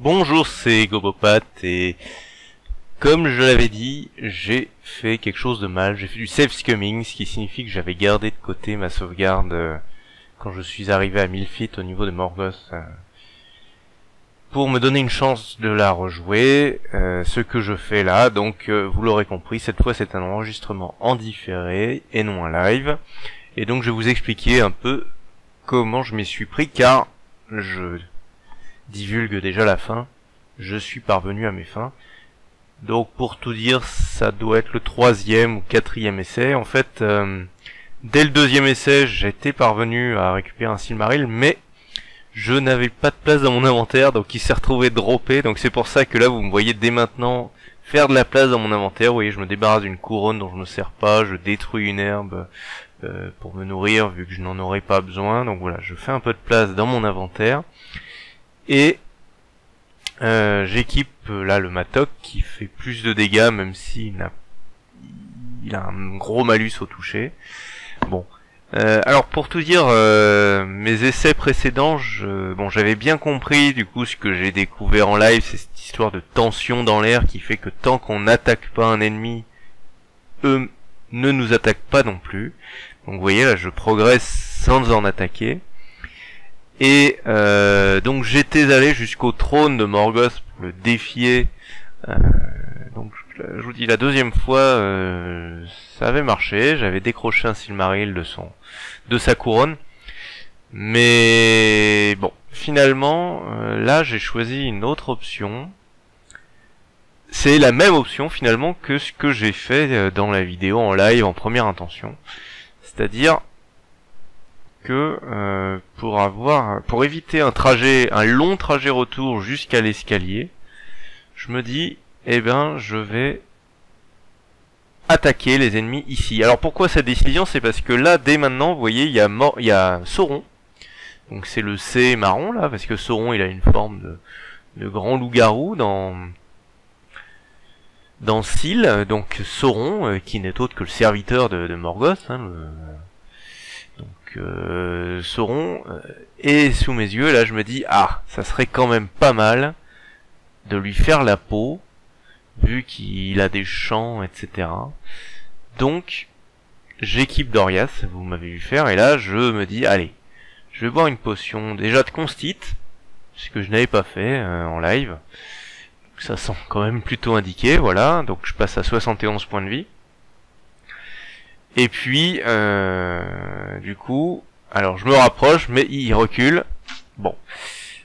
Bonjour, c'est Gobopat et comme je l'avais dit, j'ai fait quelque chose de mal. J'ai fait du self scumming, ce qui signifie que j'avais gardé de côté ma sauvegarde euh, quand je suis arrivé à 1000 feet au niveau de Morgoth euh, pour me donner une chance de la rejouer, euh, ce que je fais là. Donc vous l'aurez compris, cette fois c'est un enregistrement en différé et non un live. Et donc je vais vous expliquer un peu comment je m'y suis pris car je divulgue déjà la fin. Je suis parvenu à mes fins. Donc pour tout dire, ça doit être le troisième ou quatrième essai. En fait, euh, dès le deuxième essai, j'étais parvenu à récupérer un Silmaril, mais je n'avais pas de place dans mon inventaire, donc il s'est retrouvé droppé. Donc c'est pour ça que là, vous me voyez dès maintenant faire de la place dans mon inventaire. Vous voyez, je me débarrasse d'une couronne dont je ne sers pas, je détruis une herbe euh, pour me nourrir, vu que je n'en aurais pas besoin. Donc voilà, je fais un peu de place dans mon inventaire. Et euh, j'équipe euh, là le Matok qui fait plus de dégâts même s'il a, il a un gros malus au toucher. Bon. Euh, alors pour tout dire, mes essais précédents, bon j'avais bien compris du coup ce que j'ai découvert en live, c'est cette histoire de tension dans l'air qui fait que tant qu'on n'attaque pas un ennemi, eux ne nous attaquent pas non plus. Donc vous voyez là je progresse sans en attaquer. Et euh, donc j'étais allé jusqu'au trône de Morgoth pour le défier. Euh, donc je vous dis la deuxième fois, euh, ça avait marché. J'avais décroché un Silmaril de son, de sa couronne. Mais bon, finalement, là j'ai choisi une autre option. C'est la même option finalement que ce que j'ai fait dans la vidéo en live en première intention. C'est-à-dire que euh, pour avoir pour éviter un trajet un long trajet retour jusqu'à l'escalier je me dis eh ben je vais attaquer les ennemis ici. Alors pourquoi cette décision? C'est parce que là dès maintenant vous voyez il y a il y a Sauron. Donc c'est le C marron là parce que Sauron il a une forme de, grand loup-garou dans dans Syl, donc Sauron, euh, qui n'est autre que le serviteur de, de Morgoth, hein, euh, Sauron est sous mes yeux. Là, je me dis, ah, ça serait quand même pas mal de lui faire la peau, vu qu'il a des champs, etc. Donc, j'équipe Dorias, vous m'avez vu faire, et là, je me dis, allez, je vais boire une potion déjà de constite, ce que je n'avais pas fait euh, en live. Ça sent quand même plutôt indiqué, voilà. Donc je passe à 71 points de vie. Et puis, euh, du coup, alors je me rapproche, mais il recule. Bon,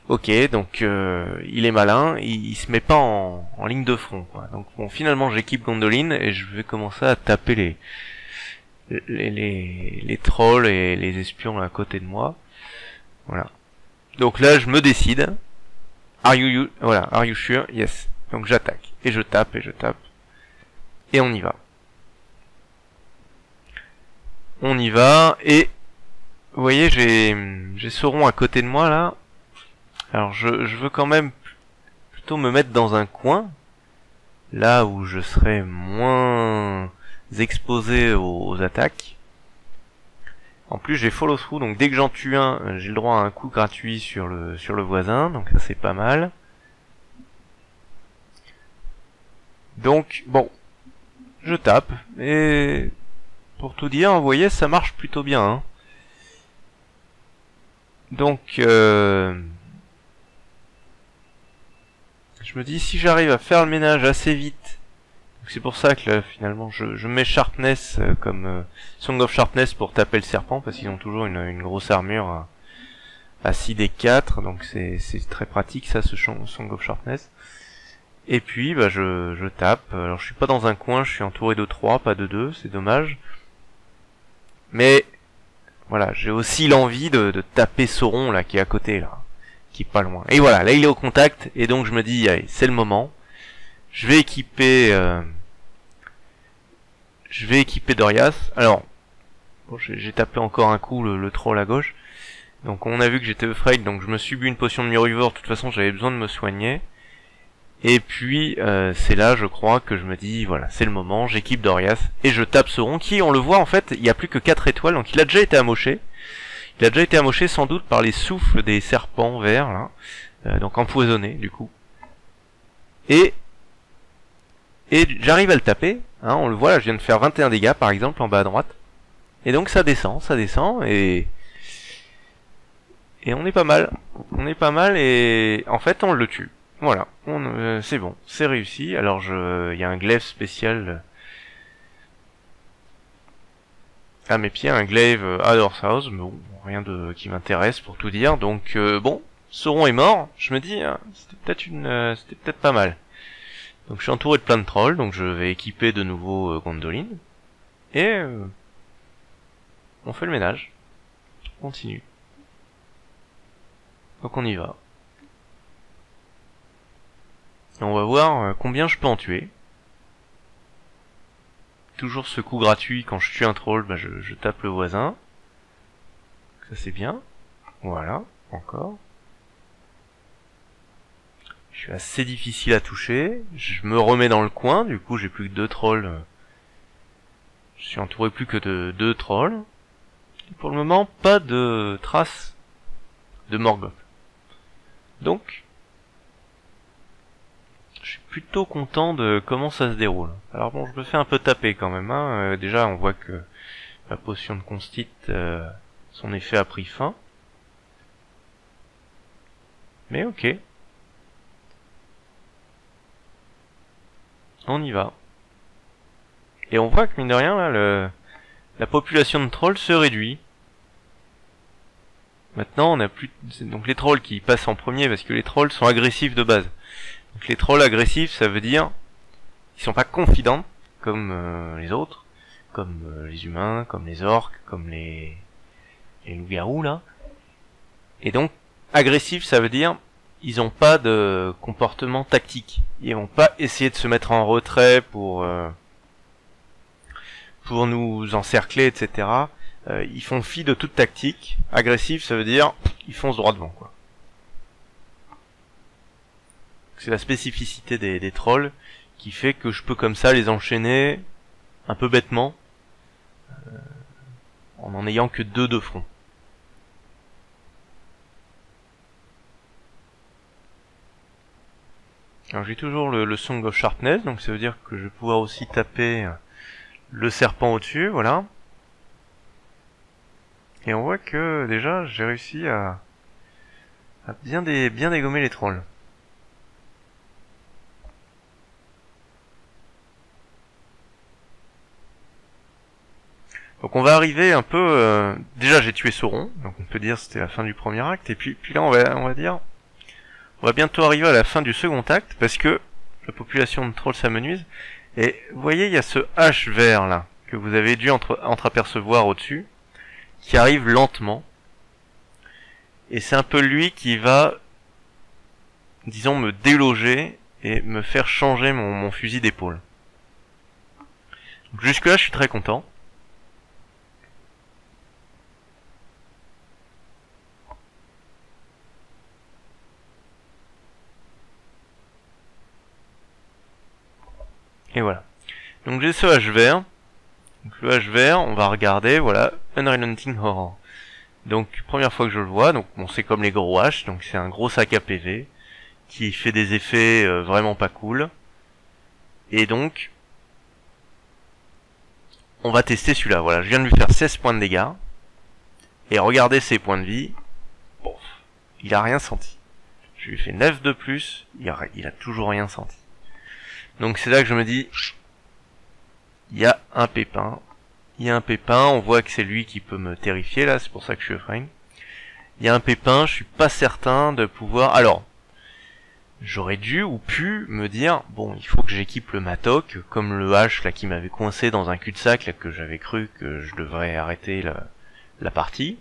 ok, donc euh, il est malin, il, se met pas en, ligne de front. Quoi. Donc bon, finalement j'équipe Gondoline et je vais commencer à taper les les, les, trolls et les espions à côté de moi. Voilà. Donc là je me décide. Are you voilà, are you sure? Yes. Donc j'attaque et je tape et je tape et on y va on y va, et vous voyez, j'ai Sauron à côté de moi là. Alors je, je veux quand même plutôt me mettre dans un coin, là où je serai moins exposé aux, attaques. En plus j'ai follow through, donc dès que j'en tue un, j'ai le droit à un coup gratuit sur le sur le voisin, donc ça c'est pas mal. Donc bon, je tape et pour tout dire, vous voyez, ça marche plutôt bien. Hein. Donc, euh, je me dis, si j'arrive à faire le ménage assez vite, c'est pour ça que là, finalement, je, mets Sharpness euh, comme euh, Song of Sharpness pour taper le serpent, parce qu'ils ont toujours une, grosse armure à, 6 d 4, donc c'est très pratique ça, ce Song of Sharpness. Et puis, bah, je, je tape. Alors, je suis pas dans un coin, je suis entouré de 3, pas de 2, c'est dommage. Mais voilà, j'ai aussi l'envie de, taper Sauron là qui est à côté là, qui est pas loin. Et voilà, là il est au contact et donc je me dis allez, c'est le moment. Je vais équiper euh, je vais équiper Dorias. Alors bon, j'ai tapé encore un coup le, troll à gauche. Donc on a vu que j'étais afraid, donc je me suis bu une potion de Murivore, de toute façon j'avais besoin de me soigner. Et puis euh, c'est là, je crois, que je me dis, voilà, c'est le moment, j'équipe Dorias, et je tape Sauron, qui, on le voit, en fait, il n'y a plus que 4 étoiles, donc il a déjà été amoché. Il a déjà été amoché sans doute par les souffles des serpents verts, là, euh, donc empoisonné, du coup. Et et j'arrive à le taper, hein, on le voit là, je viens de faire 21 dégâts par exemple en bas à droite. Et donc ça descend, ça descend et et on est pas mal. On est pas mal et en fait on le tue. Voilà, euh, c'est bon, c'est réussi. Alors il y a un glaive spécial à mes pieds, un glaive à House, mais bon, rien de qui m'intéresse pour tout dire. Donc euh, bon, Sauron est mort. Je me dis, hein, c'était peut-être une, euh, c'était peut-être pas mal. Donc je suis entouré de plein de trolls, donc je vais équiper de nouveau Gondolin et on fait le ménage. On continue. Donc on y va. On va voir combien je peux en tuer. Toujours ce coup gratuit, quand je tue un troll, bah je, tape le voisin. Ça c'est bien. Voilà, encore. Je suis assez difficile à toucher. Je me remets dans le coin, du coup j'ai plus que deux trolls. Je suis entouré plus que de deux trolls. pour le moment, pas de traces de Morgoth. Donc, je plutôt content de comment ça se déroule. Alors bon, je me fais un peu taper quand même. Hein. Euh, déjà, on voit que la potion de constit, euh, son effet a pris fin. Mais ok. On y va. Et on voit que mine de rien, là, le, la population de trolls se réduit. Maintenant, on a plus donc les trolls qui passent en premier parce que les trolls sont agressifs de base. Les trolls agressifs, ça veut dire ils sont pas confidents comme euh, les autres, comme euh, les humains, comme les orques, comme les les loups-garous là. Et donc agressif, ça veut dire ils ont pas de comportement tactique. Ils vont pas essayer de se mettre en retrait pour euh, pour nous encercler, etc. Ils font fi de toute tactique. Agressif, ça veut dire ils foncent droit devant, quoi. C'est la spécificité des, des, trolls qui fait que je peux comme ça les enchaîner un peu bêtement euh, en en ayant que deux de front. Alors j'ai toujours le, le, Song of Sharpness, donc ça veut dire que je vais pouvoir aussi taper le serpent au-dessus, voilà. Et on voit que déjà j'ai réussi à, bien, bien dégommer les trolls. Donc on va arriver un peu... Euh, déjà j'ai tué Sauron, donc on peut dire c'était la fin du premier acte, et puis, puis là on va, dire... On va bientôt arriver à la fin du second acte, parce que la population de trolls s'amenuise. Et vous voyez, il y a ce H vert là, que vous avez dû entre, entreapercevoir au-dessus qui arrive lentement. Et c'est un peu lui qui va, disons, me déloger et me faire changer mon, fusil d'épaule. Jusque là, je suis très content. Et voilà. Ce H vert. Donc le H vert, on va regarder, voilà, Unrelenting Horror. Donc première fois que je le vois, donc bon c'est comme les gros H, donc c'est un gros sac à PV qui fait des effets euh, vraiment pas cool. Et donc on va tester celui-là. Voilà, je viens de lui faire 16 points de dégâts. Et regardez ses points de vie. Bon, il a rien senti. Je lui ai fait 9 de plus, il a, il a toujours rien senti. Donc c'est là que je me dis, un pépin. Il y a un pépin, on voit que c'est lui qui peut me terrifier là, c'est pour ça que je suis afraid. Il y a un pépin, je suis pas certain de pouvoir... Alors, j'aurais dû ou pu me dire, bon, il faut que j'équipe le matok, comme le H là qui m'avait coincé dans un cul-de-sac là que j'avais cru que je devrais arrêter la, partie.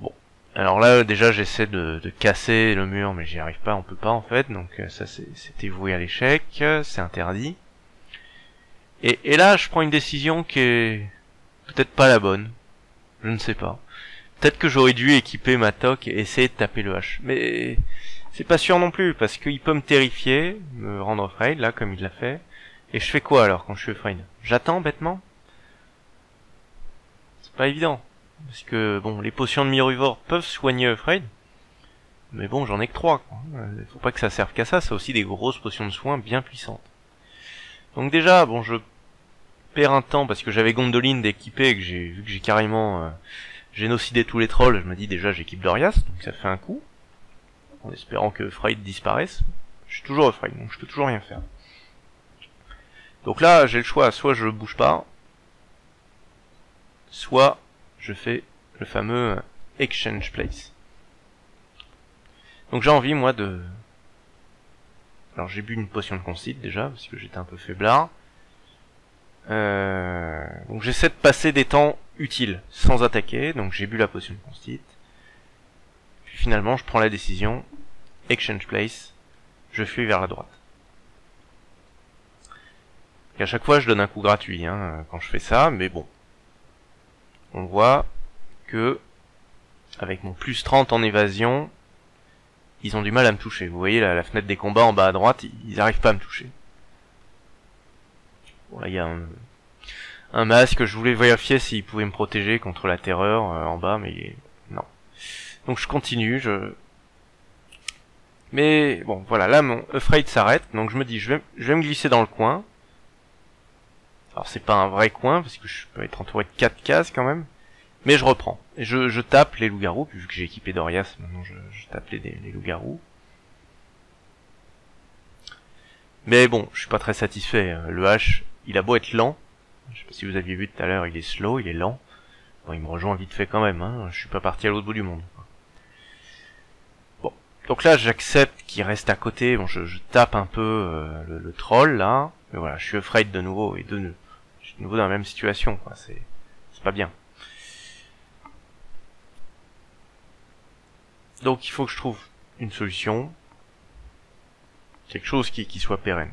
Bon, alors là déjà j'essaie de, de, casser le mur mais j'y arrive pas, on peut pas en fait, donc euh, ça c'était voué à l'échec, c'est interdit. Et, là, je prends une décision qui est peut-être pas la bonne. Je ne sais pas. Peut-être que j'aurais dû équiper ma toque et essayer de taper le H. Mais c'est pas sûr non plus, parce qu'il peut me terrifier, me rendre afraid, là, comme il l'a fait. Et je fais quoi alors quand je suis afraid? J'attends bêtement? C'est pas évident. Parce que, bon, les potions de Miruvor peuvent soigner afraid. mais bon, j'en ai que trois. Quoi. Euh, faut pas que ça serve qu'à ça, c'est aussi des grosses potions de soins bien puissantes. Donc déjà, bon, je perds un temps parce que j'avais Gondoline d'équiper et que j'ai vu que j'ai carrément euh, génocidé tous les trolls. Je me dis déjà, j'équipe Dorias, donc ça fait un coup. En espérant que Freud disparaisse. Je suis toujours Freud, donc je peux toujours rien faire. Donc là, j'ai le choix, soit je bouge pas, soit je fais le fameux Exchange Place. Donc j'ai envie, moi, de... Alors j'ai bu une potion de concite, déjà, parce que j'étais un peu faiblard. Euh... Donc j'essaie de passer des temps utiles, sans attaquer, donc j'ai bu la potion de concite. Puis finalement, je prends la décision, Exchange Place, je fuis vers la droite. Et à chaque fois, je donne un coup gratuit hein, quand je fais ça, mais bon. On voit que, avec mon plus 30 en évasion, ils ont du mal à me toucher. Vous voyez la, fenêtre des combats en bas à droite, ils n'arrivent pas à me toucher. Bon là il y a un, masque, je voulais vérifier s'il pouvait me protéger contre la terreur euh, en bas, mais non. Donc je continue, je... Mais bon voilà, là mon Afraid s'arrête, donc je me dis je vais, je vais me glisser dans le coin. Alors c'est pas un vrai coin, parce que je peux être entouré de 4 cases quand même. Mais je reprends. Je, je tape les loups-garous, vu que j'ai équipé Dorias, maintenant je, tape les, les loups-garous. Mais bon, je suis pas très satisfait. Hein. Le H, il a beau être lent. Je sais pas si vous aviez vu tout à l'heure, il est slow, il est lent. Bon, il me rejoint vite fait quand même, hein. Je suis pas parti à l'autre bout du monde. Bon. Donc là, j'accepte qu'il reste à côté. Bon, je, tape un peu euh, le, troll, là. Mais voilà, je suis afraid de nouveau. Et de, je suis de nouveau dans la même situation, quoi. C'est pas bien. Donc il faut que je trouve une solution, quelque chose qui, soit pérenne.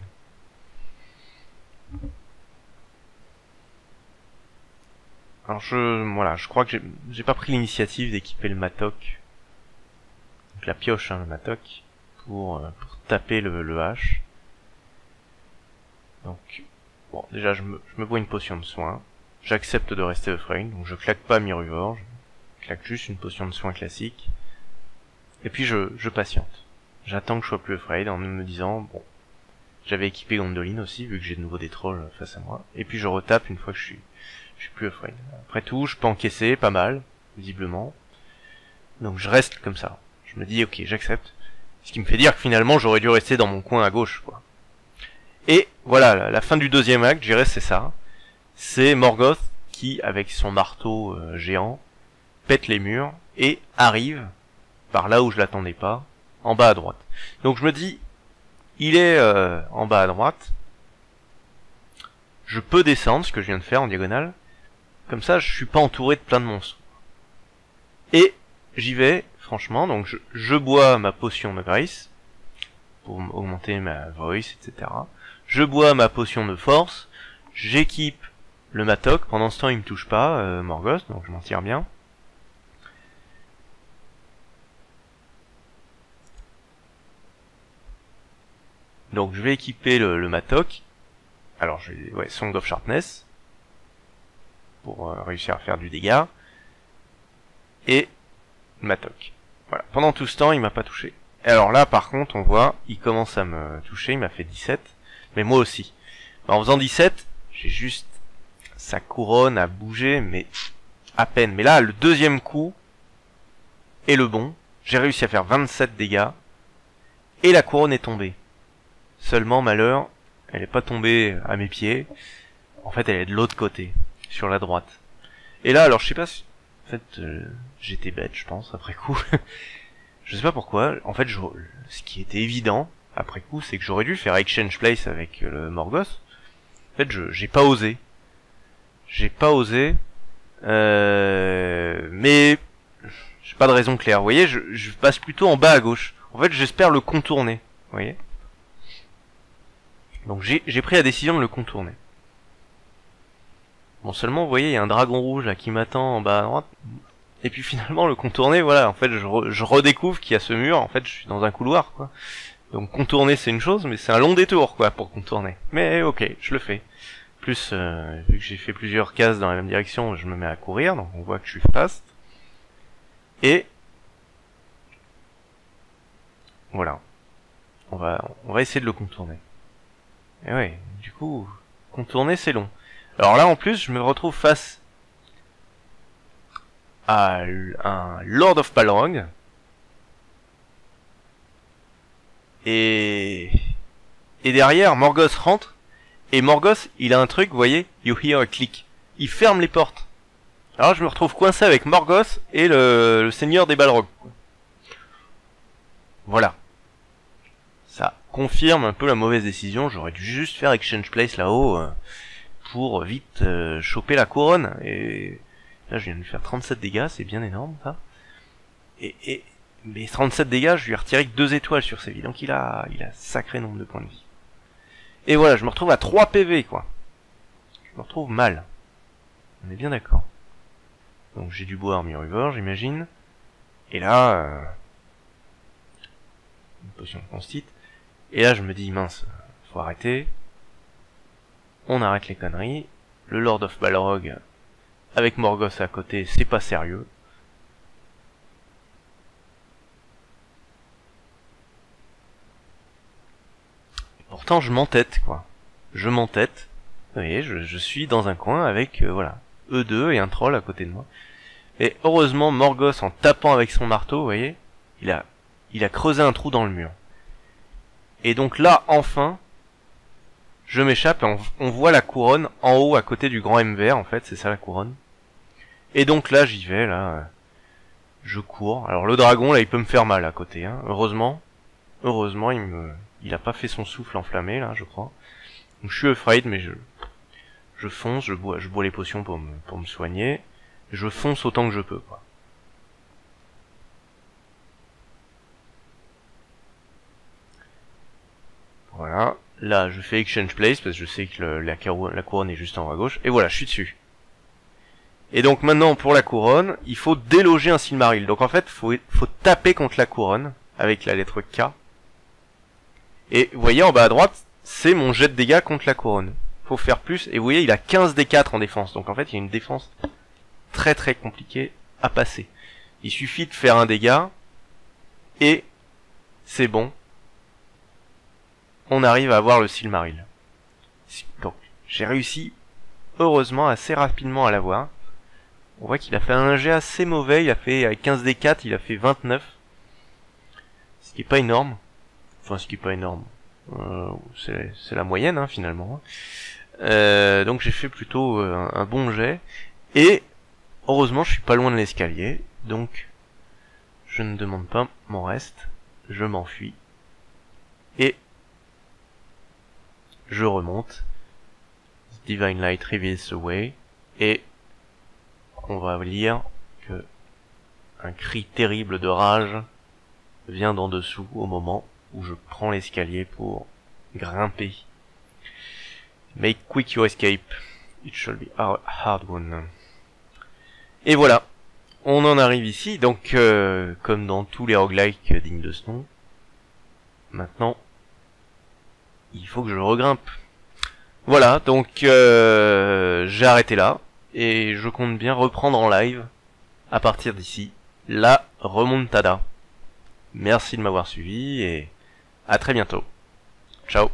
Alors je voilà, je crois que j'ai pas pris l'initiative d'équiper le matok, donc la pioche, hein, le matok, pour, euh, pour taper le, le H. Donc bon, déjà je me, je me bois une potion de soin, j'accepte de rester afraid, donc je claque pas Miruvor, je claque juste une potion de soin classique. Et puis je, je patiente. J'attends que je sois plus afraid en me disant, bon, j'avais équipé Gondoline aussi, vu que j'ai de nouveau des trolls face à moi. Et puis je retape une fois que je suis, je suis plus afraid. Après tout, je peux encaisser pas mal, visiblement. Donc je reste comme ça. Je me dis, ok, j'accepte. Ce qui me fait dire que finalement, j'aurais dû rester dans mon coin à gauche, quoi. Et voilà, la fin du deuxième acte, j'irai c'est ça. C'est Morgoth qui, avec son marteau euh, géant, pète les murs et arrive par là où je l'attendais pas, en bas à droite. Donc je me dis, il est euh, en bas à droite, je peux descendre, ce que je viens de faire en diagonale, comme ça je suis pas entouré de plein de monstres. Et j'y vais, franchement, donc je, bois ma potion de grace, pour augmenter ma voice, etc. Je bois ma potion de force, j'équipe le matok, pendant ce temps il me touche pas, euh, Morgoth, donc je m'en tire bien. Donc je vais équiper le, le. Alors je vais, ouais, Song of Sharpness. Pour euh, réussir à faire du dégât. Et Matok. Voilà. Pendant tout ce temps, il m'a pas touché. Et alors là, par contre, on voit, il commence à me toucher, il m'a fait 17. Mais moi aussi. En faisant 17, j'ai juste sa couronne à bouger, mais à peine. Mais là, le deuxième coup est le bon. J'ai réussi à faire 27 dégâts. Et la couronne est tombée. Seulement, malheur, elle est pas tombée à mes pieds. En fait, elle est de l'autre côté, sur la droite. Et là, alors, je sais pas si... En fait, euh, j'étais bête, je pense, après coup. je sais pas pourquoi. En fait, je... ce qui était évident, après coup, c'est que j'aurais dû faire Exchange Place avec le Morgoth. En fait, je j'ai pas osé. J'ai pas osé. Euh... Mais... J'ai pas de raison claire. Vous voyez, je, je passe plutôt en bas à gauche. En fait, j'espère le contourner. Vous voyez? Donc j'ai pris la décision de le contourner. Bon seulement vous voyez il y a un dragon rouge là qui m'attend en bas à droite. Et puis finalement le contourner voilà en fait je, je redécouvre qu'il y a ce mur en fait je suis dans un couloir quoi. Donc contourner c'est une chose mais c'est un long détour quoi pour contourner. Mais ok je le fais. Plus euh, vu que j'ai fait plusieurs cases dans la même direction je me mets à courir donc on voit que je suis fast. Et Voilà. On va, on va essayer de le contourner. Et ouais, du coup, contourner c'est long. Alors là en plus, je me retrouve face à un Lord of Balrog. Et... Et derrière, Morgoth rentre. Et Morgoth, il a un truc, vous voyez, you hear a click. Il ferme les portes. Alors je me retrouve coincé avec Morgoth et le, seigneur des Balrogs. Voilà. Confirme un peu la mauvaise décision. J'aurais dû juste faire Exchange Place là-haut euh, pour vite euh, choper la couronne. Et là, je viens de lui faire 37 dégâts, c'est bien énorme ça. Et, et mais 37 dégâts, je lui ai retiré que 2 étoiles sur ses vies. Donc il a, il a sacré nombre de points de vie. Et voilà, je me retrouve à 3 PV quoi. Je me retrouve mal. On est bien d'accord. Donc j'ai du bois River, j'imagine. Et là, euh, une potion de constite. Et là je me dis, mince, faut arrêter. On arrête les conneries. Le Lord of Balrog, avec Morgoth à côté, c'est pas sérieux. pourtant je m'entête, quoi. Je m'entête. Vous voyez, je, suis dans un coin avec, euh, voilà, E2 et un troll à côté de moi. Et heureusement, Morgos, en tapant avec son marteau, vous voyez, il a, il a creusé un trou dans le mur. Et donc là, enfin, je m'échappe on, voit la couronne en haut à côté du grand M vert, en fait, c'est ça la couronne. Et donc là, j'y vais, là. Je cours. Alors le dragon, là, il peut me faire mal à côté, hein. Heureusement. Heureusement, il me, il a pas fait son souffle enflammé, là, je crois. Donc je suis afraid, mais je, je fonce, je bois, je bois les potions pour me, pour me soigner. Je fonce autant que je peux, quoi. Voilà. Là, je fais Exchange Place, parce que je sais que la, couronne est juste en haut à gauche. Et voilà, je suis dessus. Et donc maintenant, pour la couronne, il faut déloger un Silmaril. Donc en fait, faut, faut taper contre la couronne, avec la lettre K. Et vous voyez, en bas à droite, c'est mon jet de dégâts contre la couronne faut faire plus. Et vous voyez, il a 15 D4 en défense. Donc en fait, il y a une défense très très compliquée à passer. Il suffit de faire un dégât. Et c'est bon. On arrive à avoir le Silmaril. Donc, j'ai réussi, heureusement, assez rapidement à l'avoir. On voit qu'il a fait un jet assez mauvais. Il a fait, avec 15 D4, il a fait 29. Ce qui est pas énorme. Enfin, ce qui est pas énorme. Euh, c'est la moyenne, hein, finalement. Euh, donc j'ai fait plutôt euh, un, bon jet. Et heureusement je suis pas loin de l'escalier. Donc je ne demande pas mon reste. Je m'enfuis. Et je remonte. Divine Light reveals the way. Et on va lire que un cri terrible de rage vient d'en dessous au moment où je prends l'escalier pour grimper Make quick your escape. It shall be a hard one. Et voilà. On en arrive ici, donc euh, comme dans tous les roguelikes dignes de ce nom. Maintenant, il faut que je regrimpe. Voilà, donc euh, j'ai arrêté là, et je compte bien reprendre en live, à partir d'ici, la remontada. Merci de m'avoir suivi, et à très bientôt. Ciao